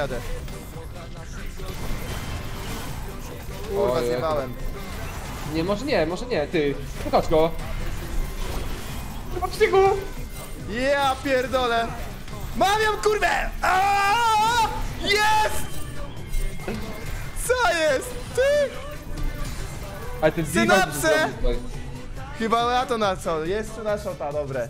jadę. Kurwa, Ojej. zjebałem. Nie, może nie, może nie, ty. Pokaż go. Zobaczcie go! Ja pierdolę! Mam ją kurwę! Jest! Co jest? Ty! Ale ten Synapsy! Chyba na to na co? Jest tu na szota, dobre.